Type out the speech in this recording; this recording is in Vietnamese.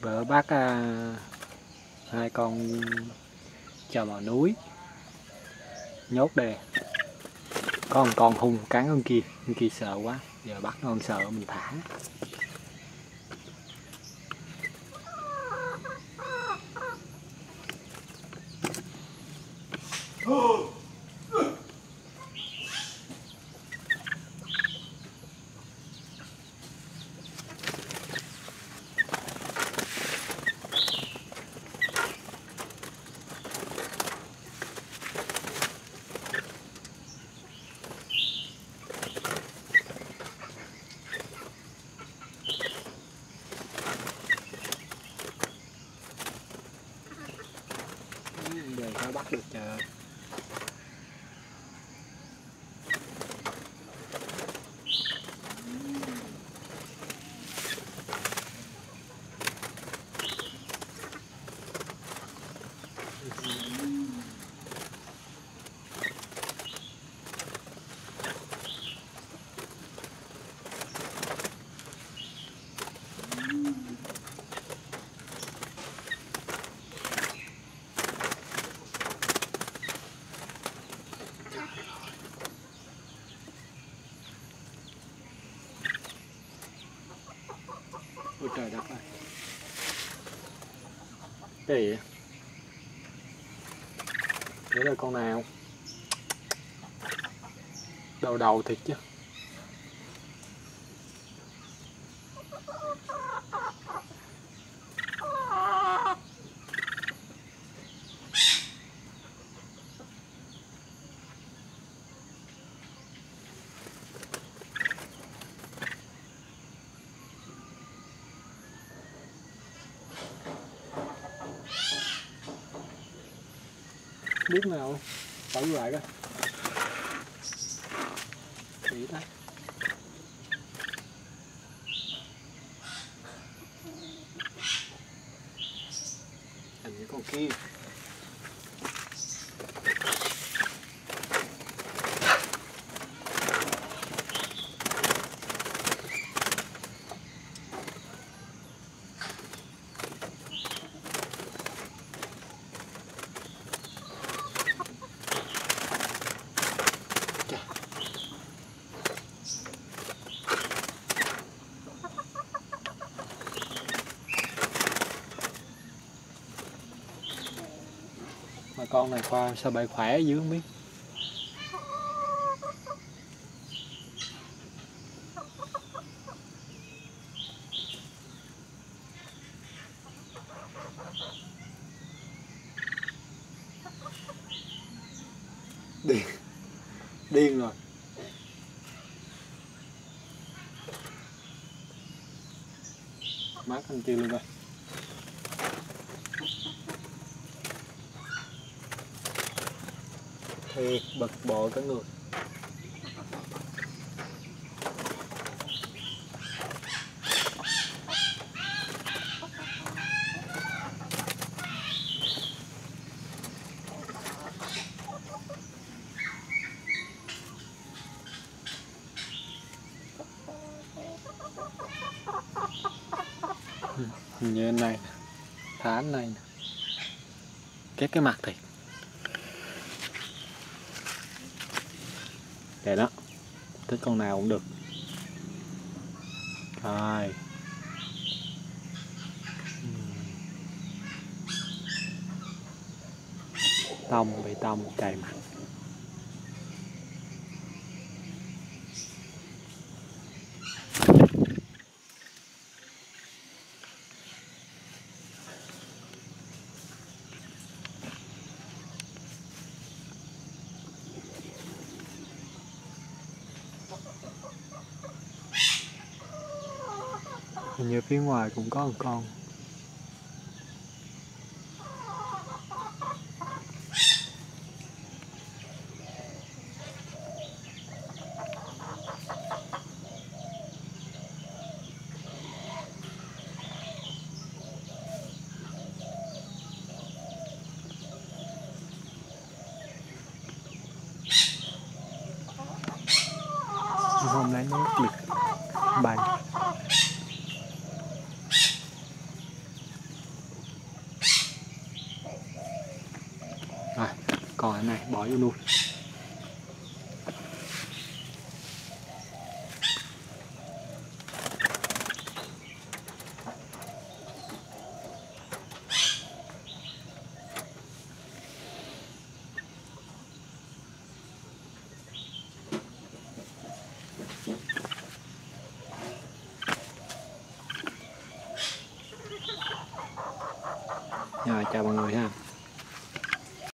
bữa bắt à, hai con chào mò núi. Nhốt đây. Có một con hung cắn con kia. Con kia sợ quá. Giờ bắt con sợ mình thả. Giờ trời đất ơi. Cái gì vậy? Đấy là con nào. Đầu đầu thiệt chứ. Biết nào tự lại coi vậy ta hình như con kia. Con này qua sao bậy khỏe dữ không biết. Điên. Điên rồi. Mát anh kia luôn rồi thì bực bội cả người như này nè. thả này nè. cái cái mặt thì Đẹp đó. Thích con nào cũng được. Rồi. Tông bị tông đầy mặt. Hình như phía ngoài cũng có một con. Hôm nay nó được bay còn này bỏ vô nuôi Rồi chào mọi người ha.